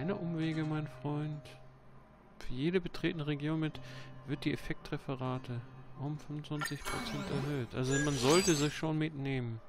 keine Umwege, mein Freund. Für jede betretene Region mit wird die Effektreferate um 25% erhöht. Also man sollte sie schon mitnehmen.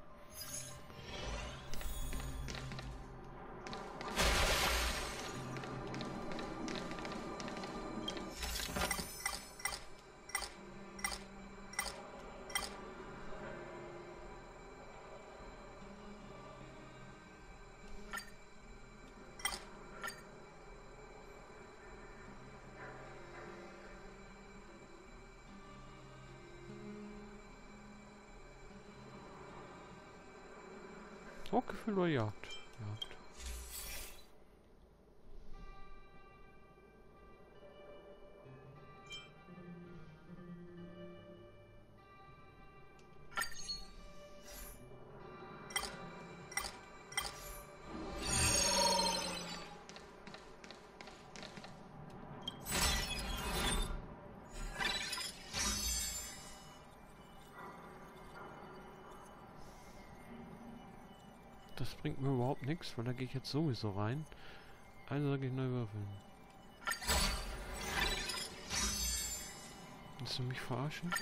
Das bringt mir überhaupt nichts, weil da gehe ich jetzt sowieso rein. Also sage ich neu würfeln. Willst du mich verarschen?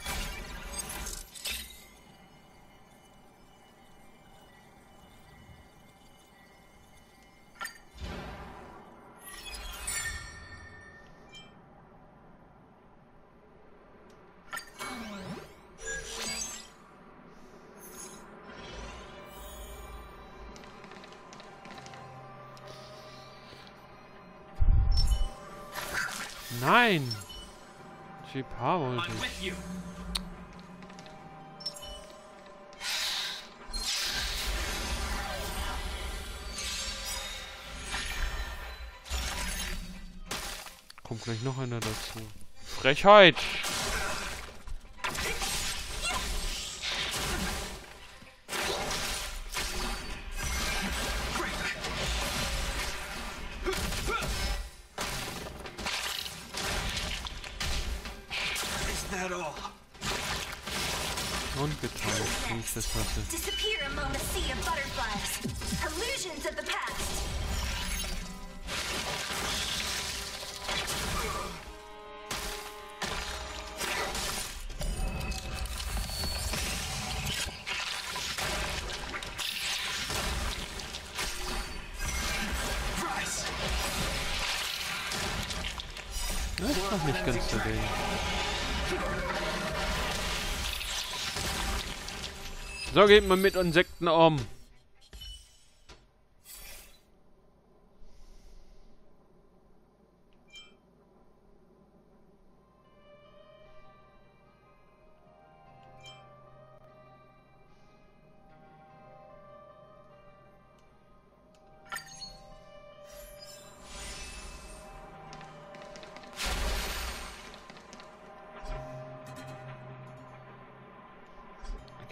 Nein! GPA wollte ich. Kommt gleich noch einer dazu. Frechheit! Noch nicht Ding. So geht man mit Insekten um.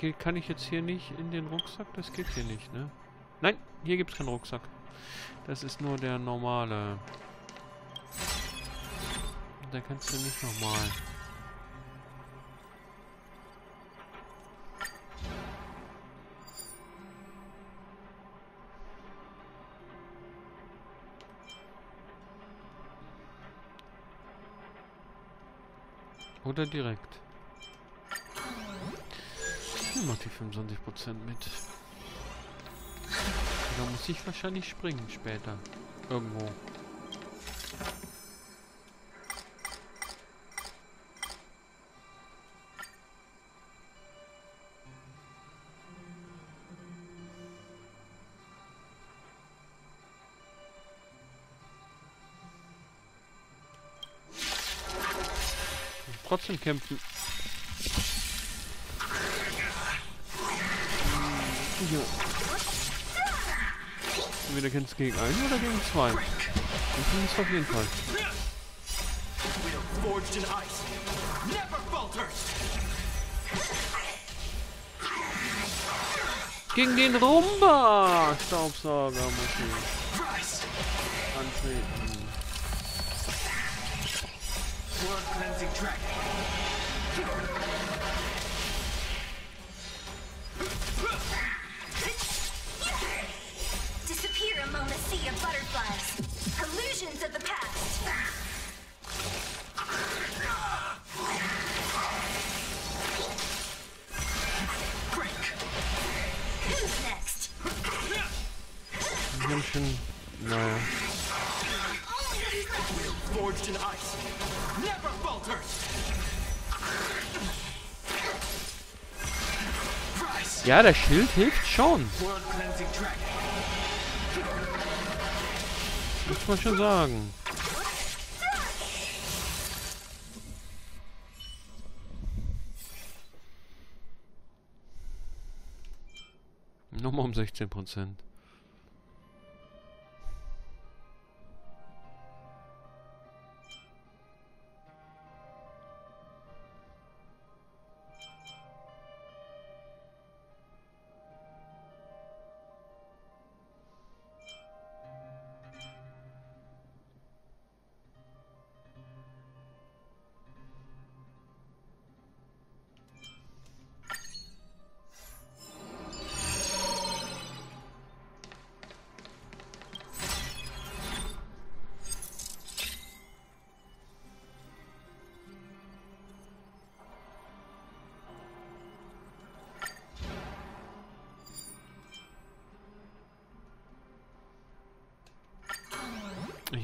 Okay, kann ich jetzt hier nicht in den Rucksack? Das geht hier nicht, ne? Nein, hier gibt es keinen Rucksack. Das ist nur der normale. Da kannst du nicht nochmal. Oder direkt. Ich mach die 25% mit. Da muss ich wahrscheinlich springen später. Irgendwo. Trotzdem kämpfen. Ja. Entweder kämpfst du gegen einen oder gegen zwei. Ich finde es auf jeden Fall. Gegen den Rumba! Staubsauger muss ich antreten. Dragon. traditions of the past. Redemption? No. Forged in ice, never falters. Ja, der Schild hilft schon. Muss man schon sagen. Nochmal um 16 Prozent.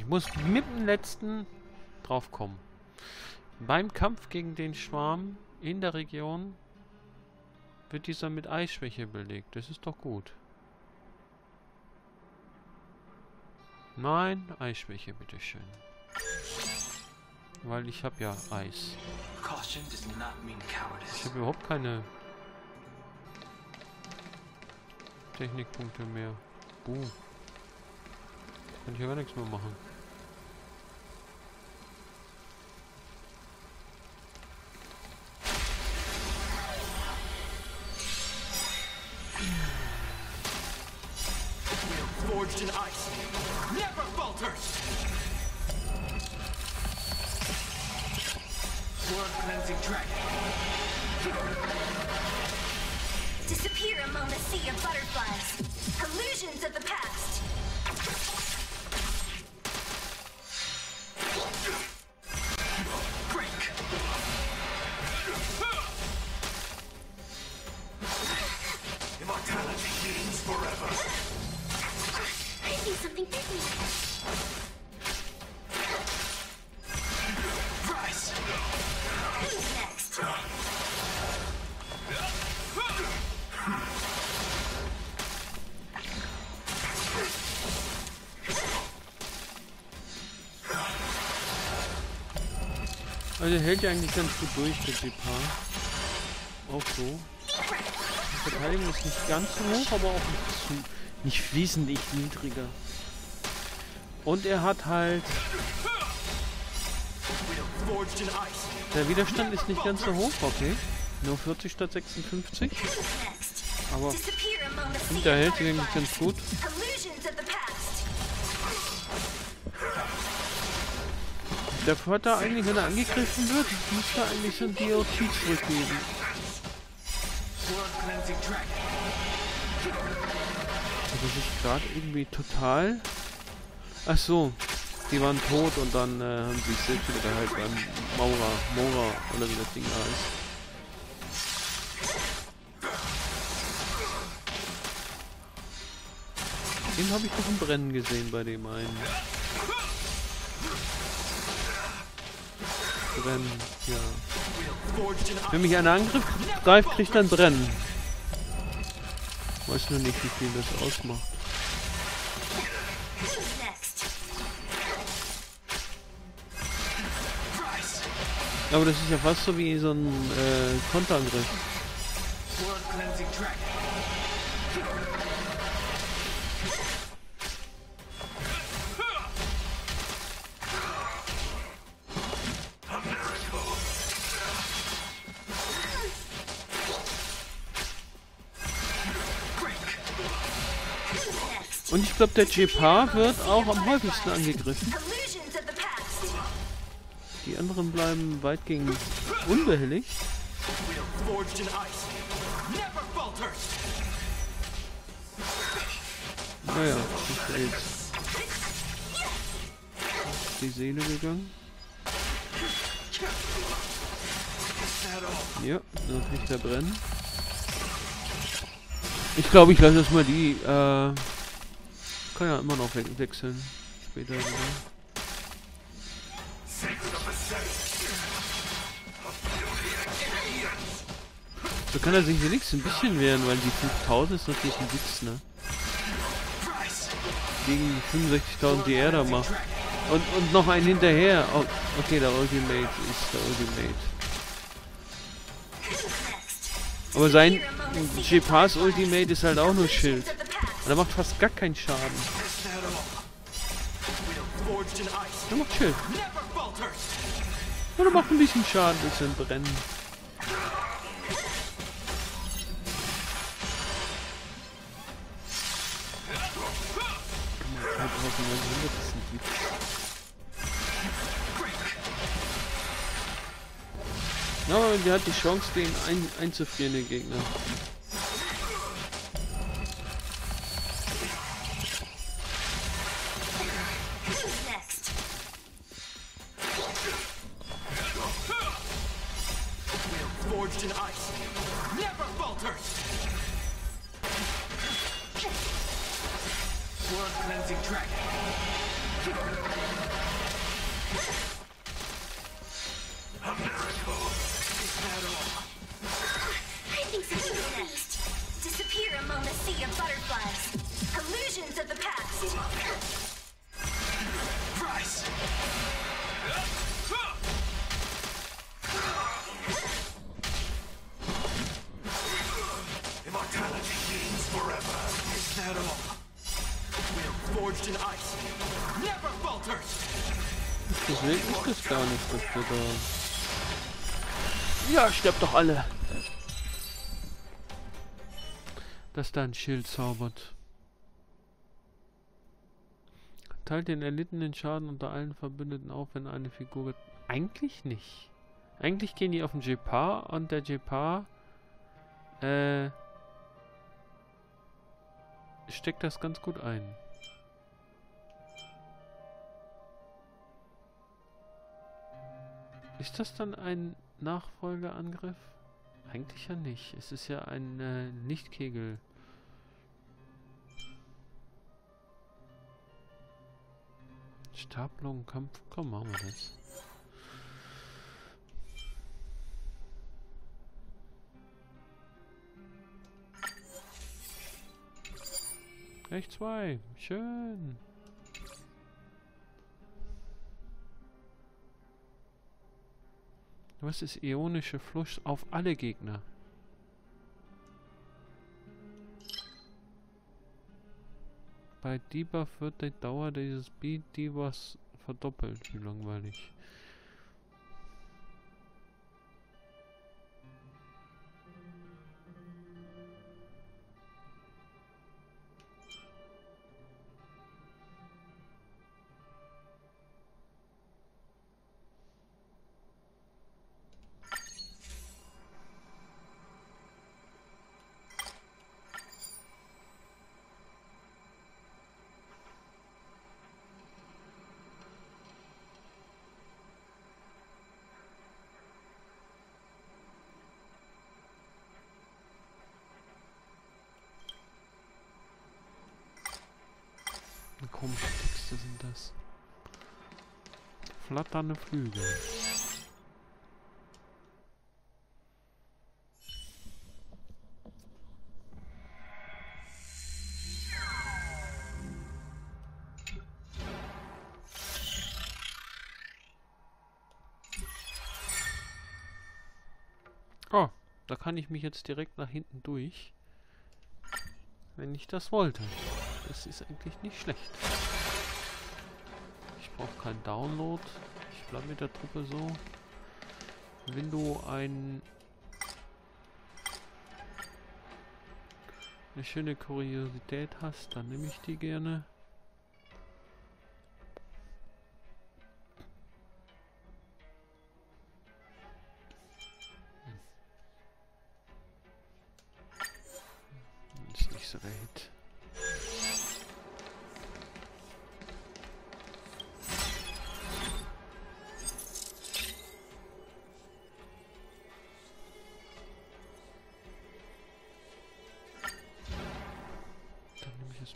Ich muss mit dem letzten drauf kommen. Beim Kampf gegen den Schwarm in der Region wird dieser mit Eisschwäche belegt. Das ist doch gut. Nein, Eisschwäche, bitteschön. Weil ich habe ja Eis. Ich habe überhaupt keine Technikpunkte mehr. Uh. Kann ich ja gar nichts mehr machen. Also der hält ja eigentlich ganz gut durch, der GPA. Auch so. Die Verteidigung ist nicht ganz so hoch, aber auch nicht, zu, nicht wesentlich niedriger. Und er hat halt... Der Widerstand ist nicht ganz so hoch, okay. Nur 40 statt 56. Who's next? Aber der hält sich eigentlich ganz gut. Der da eigentlich, wenn er angegriffen wird, müsste eigentlich ein DLC zurückgeben. Das ist gerade irgendwie total... Ach so, die waren tot und dann äh, haben sie sich selbst wieder geheilt beim Maura, Mora oder wie das Ding heißt. Den habe ich doch im Brennen gesehen bei dem einen. Brennen, ja. Wenn mich einer Angriff greift, kriegt ein Brennen. Weiß nur nicht, wie viel das ausmacht. Aber das ist ja fast so wie so ein äh, Konterangriff. World Und ich glaube, der Jepar wird auch am häufigsten angegriffen. Die anderen bleiben weitgehend unbehelligt. Naja, ist ja jetzt die Seele gegangen. Ja, dann kriegt er brennen. Ich glaube, ich lasse jetzt mal die äh, Kann ja immer noch we wechseln. Später wieder. So kann er sich wenigstens ein bisschen wehren, weil die 5000 ist natürlich ein Witz, ne? Gegen die 65.000, die er da macht. Und, und noch einen hinterher. Oh, okay, der Ultimate ist der Ultimate. Aber sein J-Pass. Ultimate ist halt auch nur Schild. Und er macht fast gar keinen Schaden. Er macht Schild. Never falters. Und er macht ein bisschen Schaden durch sein Brennen. Mal, 3900 ist Ja, aber der hat die Chance, den ein, einzufrieren, den Gegner. Next? We I think so. Who's next? Disappear among the sea of butterflies. Illusions of the past. Price. Immortality means forever. Is that all? We are forged in ice. Never falters. Deswegen ist das gar nicht, dass der da... Ja, sterbt doch alle! Dass da ein Schild zaubert. Teilt den erlittenen Schaden unter allen Verbündeten auf, wenn eine Figur... Eigentlich nicht. Eigentlich gehen die auf den Jepar und der Jepar... Äh... Steckt das ganz gut ein. Ist das dann ein Nachfolgeangriff? Eigentlich ja nicht. Es ist ja ein äh, Nicht-Kegel. Stapelung, Kampf. Komm, machen wir das. Recht zwei. Schön. Was ist ionische Fluss auf alle Gegner? Bei Debuff wird die Dauer dieses Beat Debuffs verdoppelt. Wie langweilig. Flatternde Flügel. Oh, da kann ich mich jetzt direkt nach hinten durch. Wenn ich das wollte. Das ist eigentlich nicht schlecht. Brauche keinen Download. Ich bleibe mit der Truppe so. Wenn du ein eine schöne Kuriosität hast, dann nehme ich die gerne.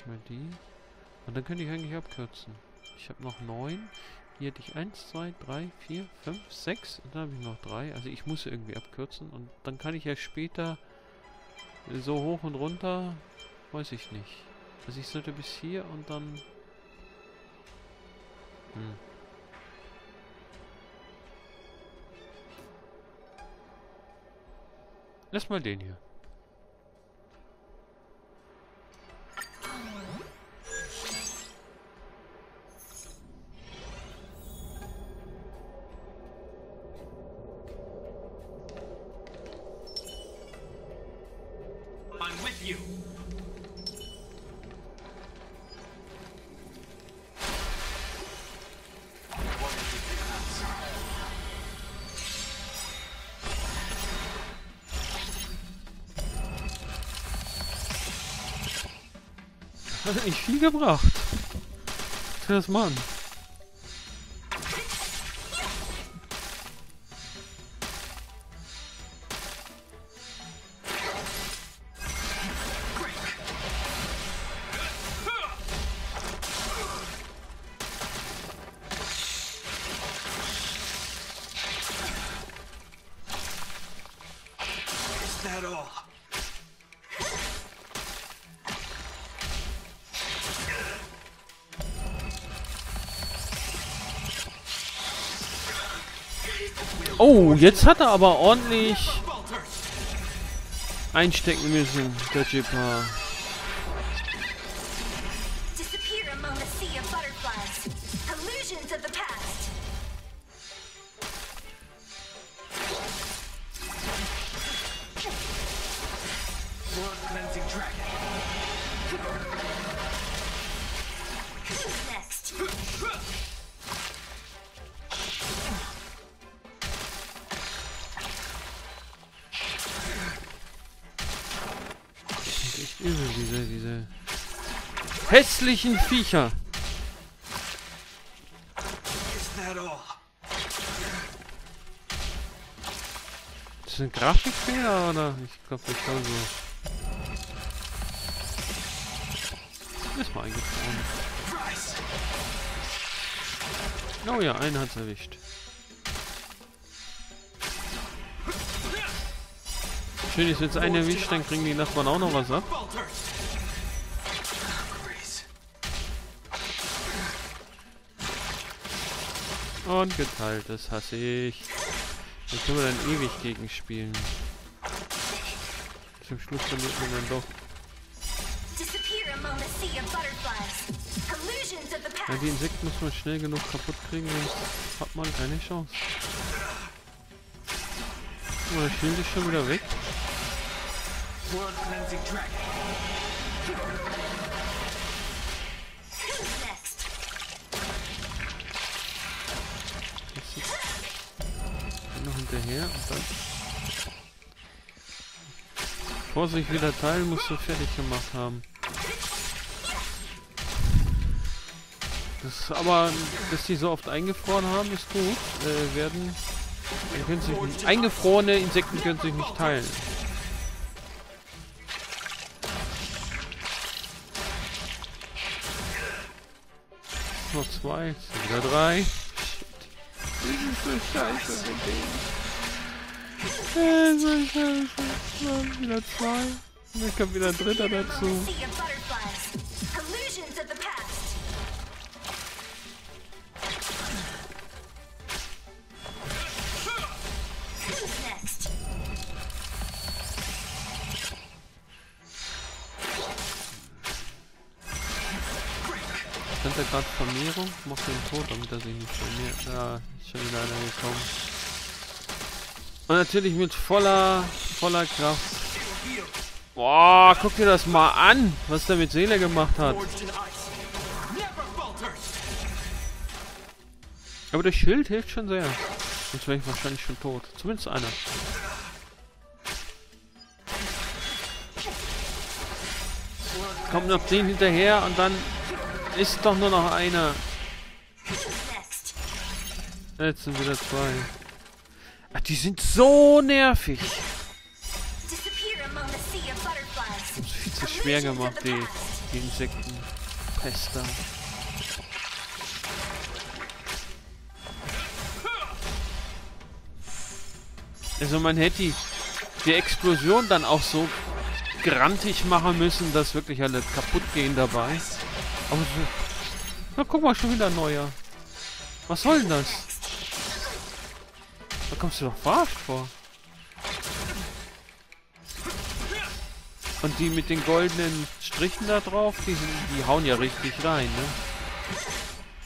Erstmal die. Und dann könnte ich eigentlich abkürzen. Ich habe noch neun. Hier hätte ich eins, zwei, drei, vier, fünf, sechs. Und dann habe ich noch drei. Also ich muss irgendwie abkürzen. Und dann kann ich ja später so hoch und runter. Weiß ich nicht. Also ich sollte bis hier und dann... Hm. Lass mal den hier. You. Hat nicht viel gebracht. Für das Mann. Oh, jetzt hat er aber ordentlich einstecken müssen, der Jipper. Hässlichen Viecher. Is that all? Das sind Grafikfehler oder? Ich glaube, das soll so. Ist mal eingefroren. Oh ja, einen hat's erwischt. Schön ist jetzt einen erwischt, dann kriegen die Nachbarn auch noch was ab. Und geteilt, das hasse ich. Da können wir dann ewig gegen spielen. Zum Schluss benutzt man dann doch. Ja, die Insekten muss man schnell genug kaputt kriegen, sonst hat man keine Chance. Oh, das Schild ist schon wieder weg. Blood dann noch hinterher und dann. Bevor sich wieder teilen, musst du fertig gemacht haben. Das aber, dass die so oft eingefroren haben, ist gut. Äh, werden. Nicht, eingefrorene Insekten können sich nicht teilen. Noch zwei, wieder drei. So scheiße mit denen. Ist so scheiße. Wieder zwei. Und dann kommt wieder ein dritter dazu. Stand da gerade Vermehrung? Mach den tot, damit er sich nicht vermehrt. Ja, ist schon wieder einer gekommen. Und natürlich mit voller, voller Kraft. Boah, guck dir das mal an, was der mit Seele gemacht hat. Aber das Schild hilft schon sehr. Sonst wäre ich wahrscheinlich schon tot. Zumindest einer. Kommt noch zehn hinterher und dann ist doch nur noch einer. Jetzt sind wieder zwei. Ach, die sind so nervig. Das ist viel zu schwer gemacht, die, die Insekten. Pester. Also man hätte die, die Explosion dann auch so grantig machen müssen, dass wirklich alle kaputt gehen dabei. Aber so, na guck mal, schon wieder ein neuer. Was soll denn das? Da kommst du doch verarscht vor. Und die mit den goldenen Strichen da drauf, die, die hauen ja richtig rein, ne?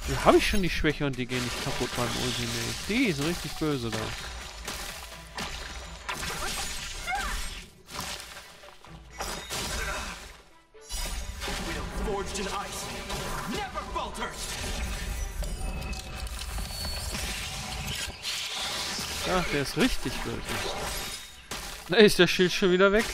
Da habe ich schon die Schwäche und die gehen nicht kaputt beim Ultimate. Die sind richtig böse da. Der ist richtig böse. Da ist der Schild schon wieder weg.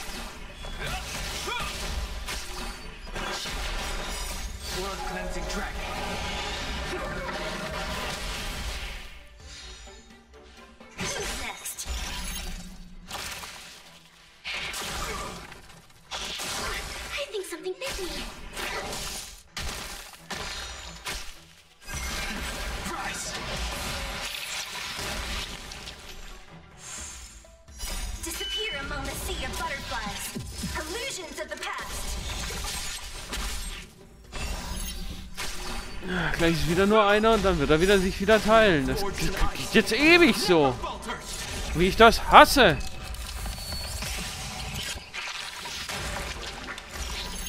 Gleich ist wieder nur einer und dann wird er wieder sich wieder teilen. Das geht jetzt ewig so. Wie ich das hasse.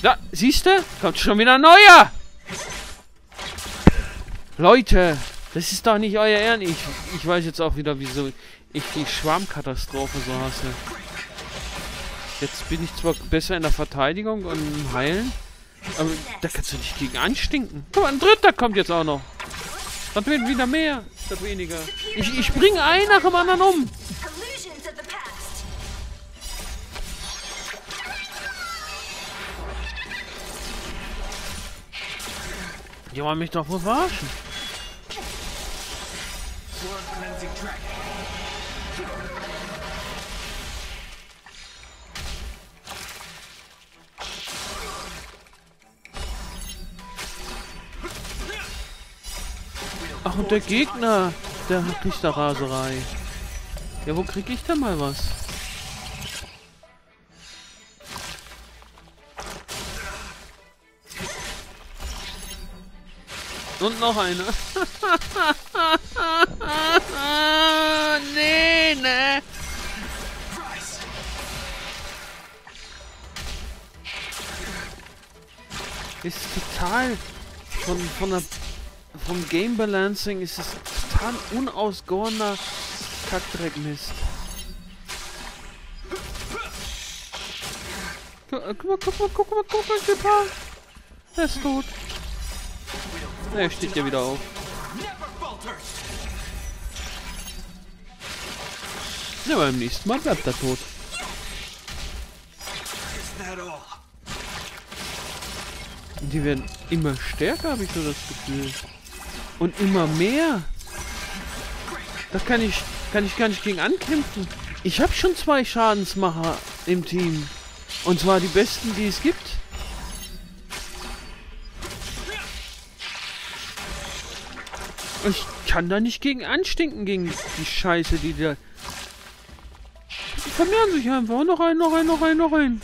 Da, siehst du? Kommt schon wieder ein neuer. Leute, das ist doch nicht euer Ehren. Ich, ich weiß jetzt auch wieder, wieso ich die Schwarmkatastrophe so hasse. Jetzt bin ich zwar besser in der Verteidigung und im Heilen, aber da kannst du nicht gegen anstinken. Guck mal, ein dritter kommt jetzt auch noch. Das wird wieder mehr, statt weniger. Ich, ich bringe einen nach dem anderen um. Die wollen mich doch wohl verarschen. Ach, und der Gegner, der kriegt da Raserei. Ja, wo krieg ich denn mal was? Und noch eine. nee, ne. Ist total von, von der vom Game Balancing ist es total unausgegorener Kackdreckmist. Gu- äh, Guck mal, guck mal, guck mal, guck mal, der Paar. Er ist tot. Er steht ja wieder auf. Ja, beim nächsten Mal bleibt er tot. Die werden immer stärker, habe ich so das Gefühl. Und immer mehr. Da kann ich, kann ich gar nicht gegen ankämpfen. Ich habe schon zwei Schadensmacher im Team. Und zwar die besten, die es gibt. Ich kann da nicht gegen anstinken, gegen die Scheiße, die da... Die vermehren sich einfach. Noch ein, noch ein, noch ein, noch ein.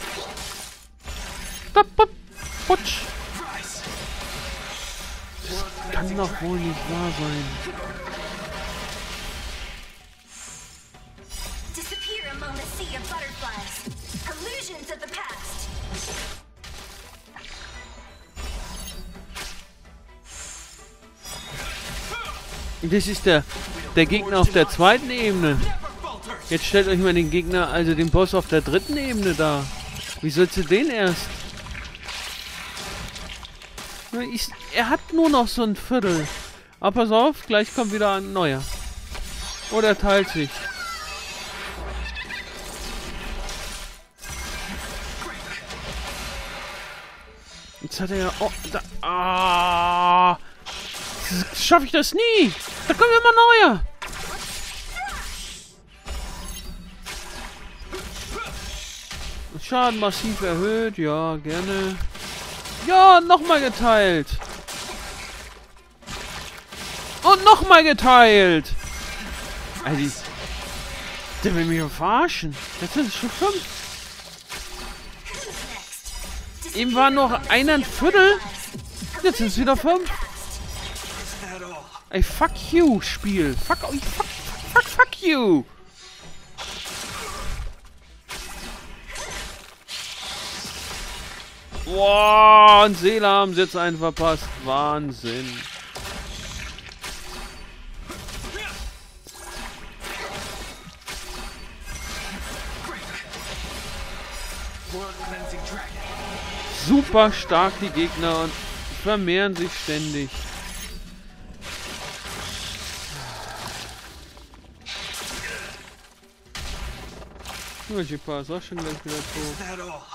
Stopp, stopp, putsch. Kann doch wohl nicht wahr sein. Das ist der, der Gegner auf der zweiten Ebene. Jetzt stellt euch mal den Gegner, also den Boss auf der dritten Ebene da. Wie sollst du den erst? Na, Ich, er hat nur noch so ein Viertel. Aber pass auf, gleich kommt wieder ein neuer. Oder er teilt sich. Jetzt hat er ja... Oh, da... Ah! Schaffe ich das nie! Da kommt immer neuer! Schaden massiv erhöht, ja, gerne. Ja, nochmal geteilt. Und nochmal geteilt. Die- der will mich verarschen. Das sind schon fünf. Eben war noch ein Viertel. Jetzt sind es wieder fünf. Ey, fuck you, Spiel. Fuck euch, fuck, fuck, fuck you. Boah, und Seele haben sie jetzt einen verpasst. Wahnsinn. Super stark die Gegner und vermehren sich ständig. Ujipa ist auch schon gleich wieder tot.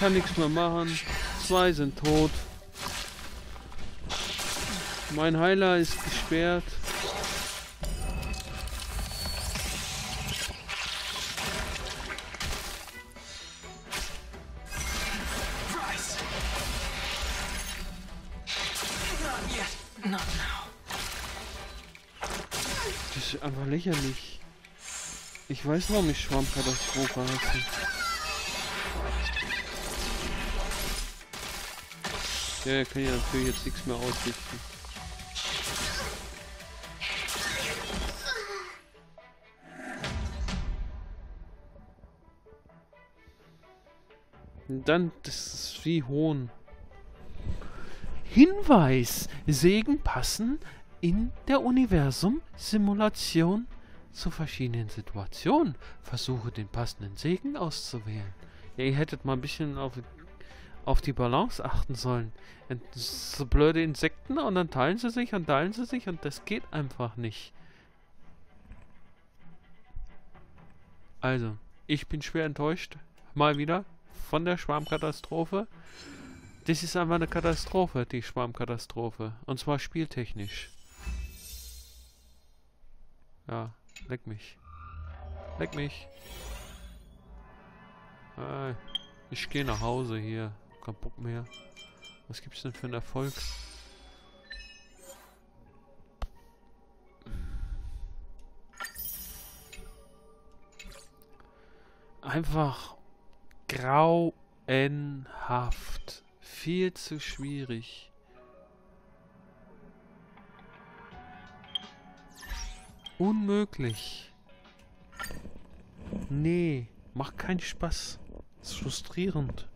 Kann nichts mehr machen. Zwei sind tot. Mein Heiler ist gesperrt. Das ist einfach lächerlich. Ich weiß, warum ich Schwammkatastrophe heiße. Ja, kann ja natürlich jetzt nichts mehr ausrichten. Und Dann, das ist wie Hohn. Hinweis! Segen passen in der Universum-Simulation zu verschiedenen Situationen. Versuche den passenden Segen auszuwählen. Ja, ihr hättet mal ein bisschen auf, auf die Balance achten sollen. Und So blöde Insekten und dann teilen sie sich und teilen sie sich und das geht einfach nicht. Also, ich bin schwer enttäuscht. Mal wieder von der Schwarmkatastrophe. Das ist einfach eine Katastrophe, die Schwarmkatastrophe. Und zwar spieltechnisch. Ja, leck mich. Leck mich. Ah, ich gehe nach Hause hier. Kein Bock mehr. Was gibt's denn für einen Erfolg? Einfach grauenhaft. Viel zu schwierig. Unmöglich. Nee, macht keinen Spaß. Ist frustrierend.